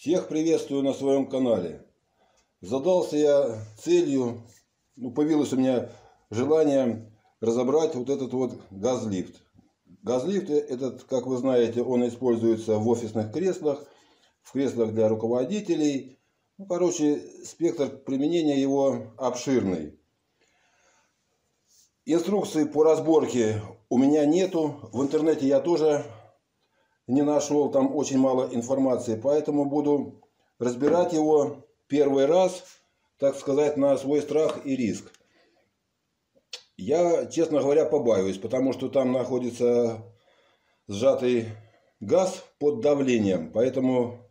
Всех приветствую на своем канале. Задался я целью, ну, появилось у меня желание разобрать вот этот вот газлифт. Газлифт этот, как вы знаете, он используется в офисных креслах, в креслах для руководителей. Ну, короче, спектр применения его обширный. Инструкции по разборке у меня нету. В интернете я тоже не нашел, там очень мало информации. Поэтому буду разбирать его первый раз, так сказать, на свой страх и риск. Я, честно говоря, побаиваюсь, потому что там находится сжатый газ под давлением. Поэтому,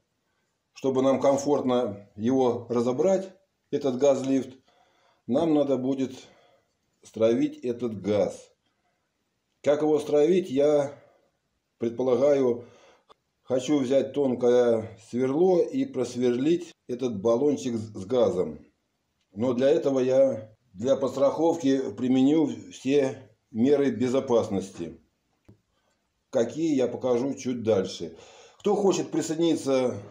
чтобы нам комфортно его разобрать, этот газ-лифт, нам надо будет стравить этот газ. Как его стравить, я предполагаю, хочу взять тонкое сверло и просверлить этот баллончик с газом. Но для этого я для подстраховки применю все меры безопасности. Какие я покажу чуть дальше. Кто хочет присоединиться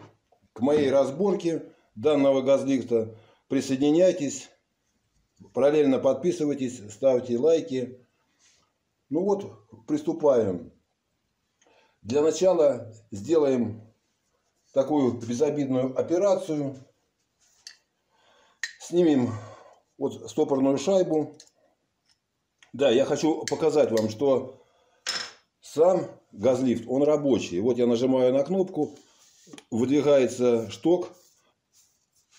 к моей разборке данного газлифта, присоединяйтесь. Параллельно подписывайтесь, ставьте лайки. Ну вот, приступаем. Для начала сделаем такую безобидную операцию. Снимем вот стопорную шайбу. Да, я хочу показать вам, что сам газлифт, он рабочий. Вот я нажимаю на кнопку, выдвигается шток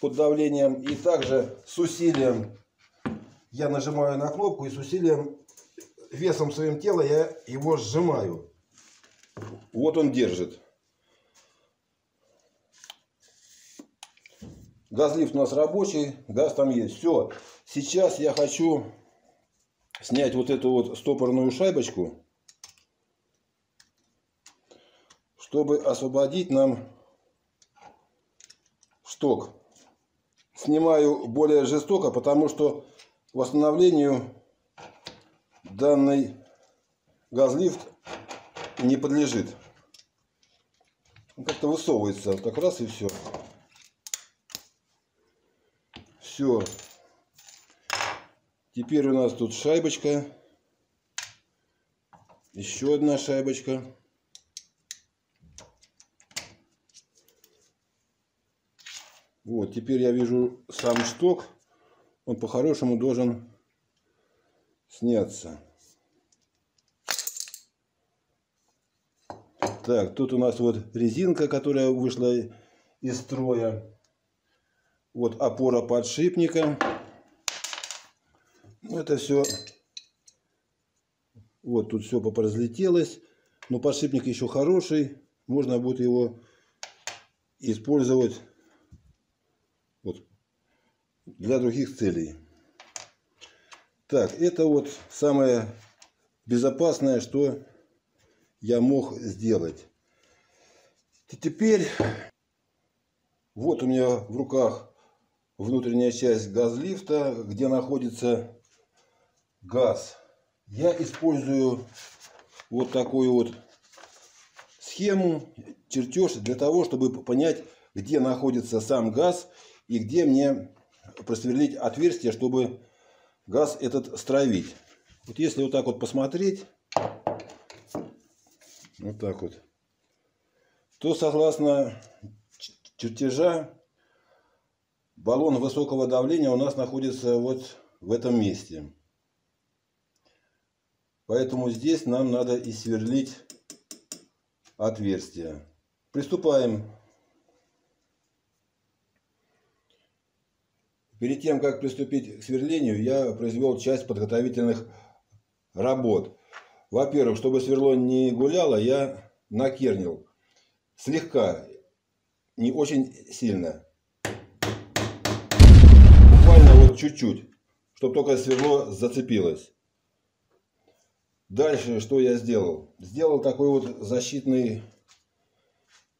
под давлением. И также с усилием я нажимаю на кнопку и с усилием весом своим тела я его сжимаю. Вот он держит. Газлифт у нас рабочий, газ там есть. Все. Сейчас я хочу снять вот эту вот стопорную шайбочку, чтобы освободить нам шток. Снимаю более жестоко, потому что восстановлению данный газлифт не подлежит. Он как-то высовывается, так раз и все. Все. Теперь у нас тут шайбочка. Еще одна шайбочка. Вот, теперь я вижу сам шток. Он по-хорошему должен сняться. Так, тут у нас вот резинка, которая вышла из строя. Вот опора подшипника. Это все. Вот тут все поразлетелось. Но подшипник еще хороший. Можно будет его использовать вот, для других целей. Так, это вот самое безопасное, что я мог сделать. Теперь вот у меня в руках внутренняя часть газлифта, где находится газ. Я использую вот такую вот схему, чертеж для того, чтобы понять, где находится сам газ и где мне просверлить отверстие, чтобы газ этот стравить. Вот если вот так вот посмотреть, вот так вот, то согласно чертежа баллон высокого давления у нас находится вот в этом месте. Поэтому здесь нам надо и сверлить отверстие. Приступаем. Перед тем, как приступить к сверлению, я произвел часть подготовительных работ. Во-первых, чтобы сверло не гуляло, я накернил слегка, не очень сильно чуть-чуть, чтобы только сверло зацепилось. Дальше что я сделал? Сделал такой вот защитный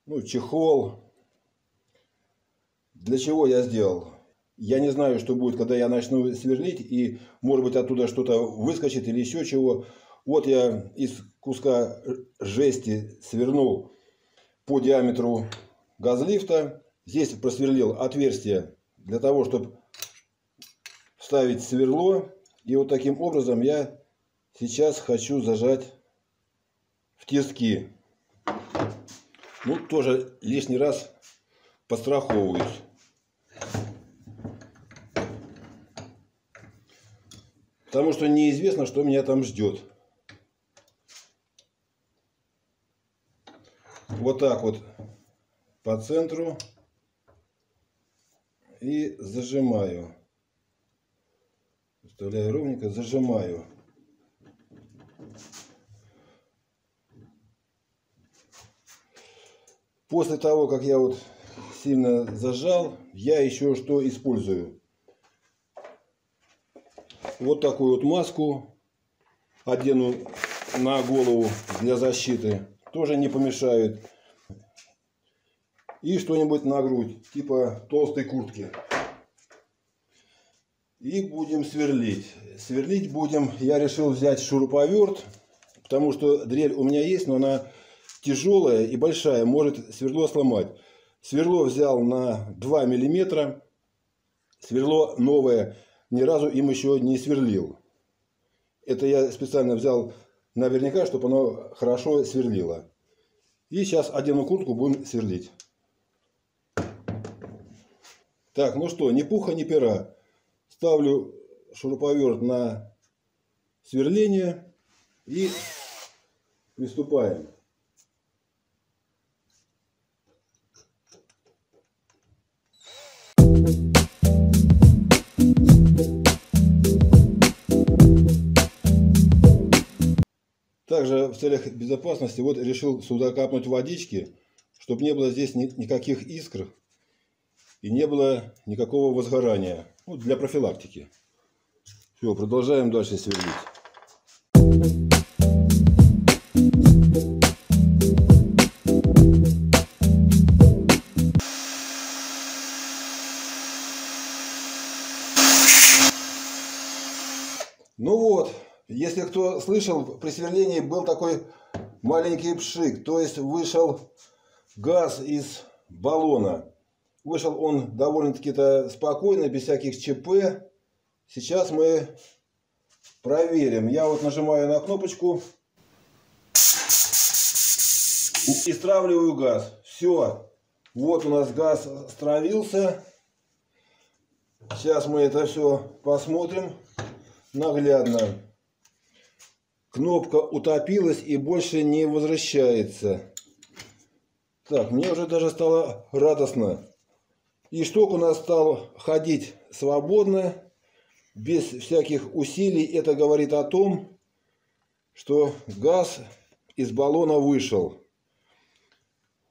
ну, чехол. Для чего я сделал? Я не знаю, что будет, когда я начну сверлить, и может быть оттуда что-то выскочит или еще чего. Вот я из куска жести свернул по диаметру газлифта здесь просверлил отверстие для того, чтобы вставить сверло. И вот таким образом я сейчас хочу зажать в тиски. Ну, тоже лишний раз постраховываюсь. Потому что неизвестно, что меня там ждет. Вот так вот по центру и зажимаю. Вставляю ровненько, зажимаю. После того, как я вот сильно зажал, я еще что использую. Вот такую вот маску одену на голову для защиты. Тоже не помешает. И что-нибудь на грудь, типа толстой куртки. И будем сверлить. Сверлить будем, я решил взять шуруповерт, потому что дрель у меня есть, но она тяжелая и большая, может сверло сломать. Сверло взял на 2 миллиметра. Сверло новое, ни разу им еще не сверлил. Это я специально взял наверняка, чтобы оно хорошо сверлило. И сейчас одену куртку, будем сверлить. Так, ну что, ни пуха, ни пера. Ставлю шуруповерт на сверление и приступаем. Целях безопасности вот решил сюда капнуть водички, чтобы не было здесь никаких искр и не было никакого возгорания. Ну, для профилактики. Все, продолжаем дальше сверлить. Слышал, при сверлении был такой маленький пшик, то есть вышел газ из баллона. Вышел он довольно-таки спокойно, без всяких ЧП. Сейчас мы проверим. Я вот нажимаю на кнопочку и стравливаю газ. Все. Вот у нас газ стравился. Сейчас мы это все посмотрим наглядно. Кнопка утопилась и больше не возвращается. Так, мне уже даже стало радостно. И шток у нас стал ходить свободно, без всяких усилий. Это говорит о том, что газ из баллона вышел.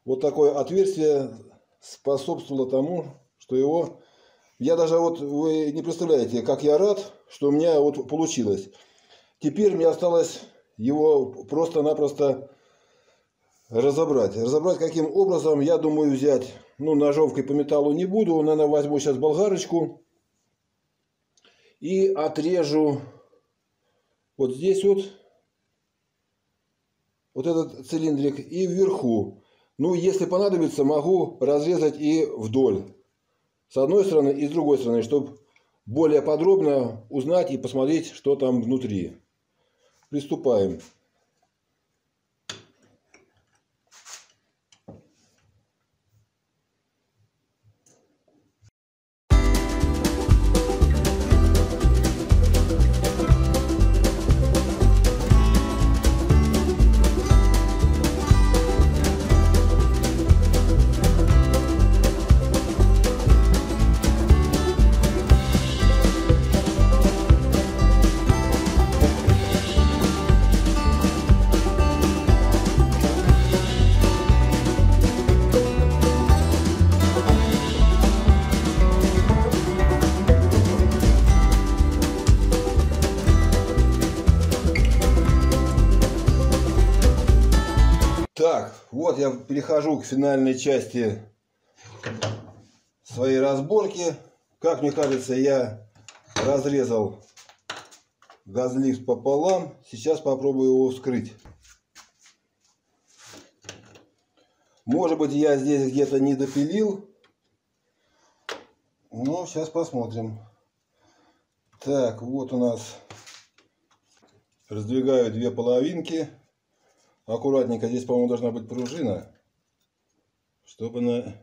Вот такое отверстие способствовало тому, что его... Я даже вот, вы не представляете, как я рад, что у меня вот получилось. Теперь мне осталось его просто-напросто разобрать. Разобрать каким образом, я думаю, взять, ну, ножовкой по металлу не буду, наверное, возьму сейчас болгарочку и отрежу вот здесь вот, вот этот цилиндрик и вверху. Ну, если понадобится, могу разрезать и вдоль. С одной стороны и с другой стороны, чтобы более подробно узнать и посмотреть, что там внутри. Приступаем. Вот я перехожу к финальной части своей разборки. Как мне кажется, я разрезал газлифт пополам. Сейчас попробую его вскрыть. Может быть, я здесь где-то не допилил. Ну, сейчас посмотрим. Так, вот у нас раздвигаю две половинки. Аккуратненько. Здесь, по-моему, должна быть пружина, чтобы она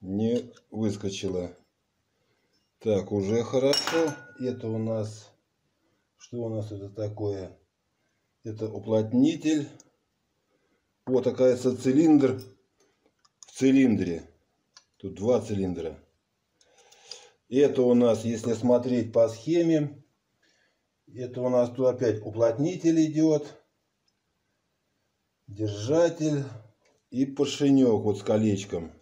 не выскочила. Так, уже хорошо. Это у нас... Что у нас это такое? Это уплотнитель. Вот, оказывается, цилиндр в цилиндре. Тут два цилиндра. Это у нас, если смотреть по схеме, это у нас тут опять уплотнитель идет. Держатель и поршенек вот с колечком.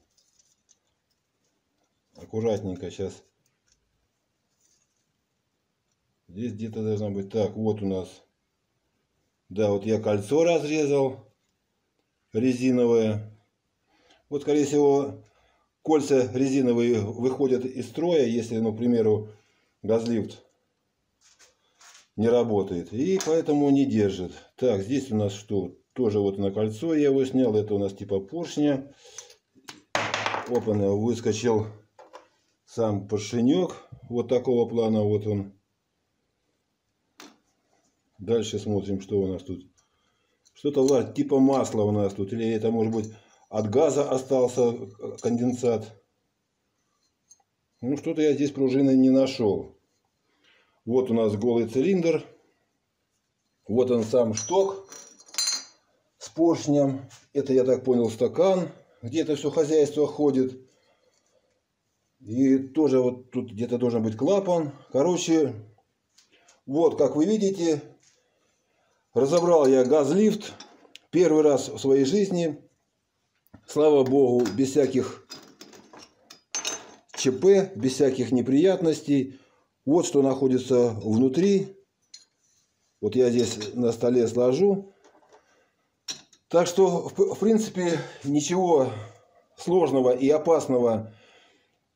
Аккуратненько сейчас. Здесь где-то должна быть. Так, вот у нас. Да, вот я кольцо разрезал. Резиновое. Вот, скорее всего, кольца резиновые выходят из строя, если, ну, к примеру, газлифт не работает. И поэтому не держит. Так, здесь у нас что? Тоже вот на кольцо я его снял. Это у нас типа поршня. Опа, выскочил сам поршенек. Вот такого плана вот он. Дальше смотрим, что у нас тут. Что-то типа масла у нас тут. Или это может быть от газа остался конденсат. Ну, что-то я здесь пружины не нашел. Вот у нас голый цилиндр. Вот он сам шток поршнем. Это, я так понял, стакан. Где-то все хозяйство ходит. И тоже вот тут где-то должен быть клапан. Короче, вот, как вы видите, Разобрал я газлифт первый раз в своей жизни. Слава богу, без всяких ЧП, без всяких неприятностей. Вот что находится внутри. Вот я здесь на столе сложу. Так что, в принципе, ничего сложного и опасного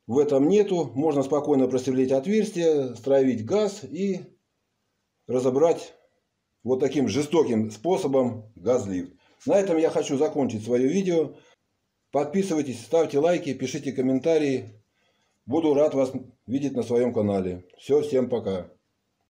в этом нету. Можно спокойно просверлить отверстие, стравить газ и разобрать вот таким жестоким способом газлифт. На этом я хочу закончить свое видео. Подписывайтесь, ставьте лайки, пишите комментарии. Буду рад вас видеть на своем канале. Все, всем пока.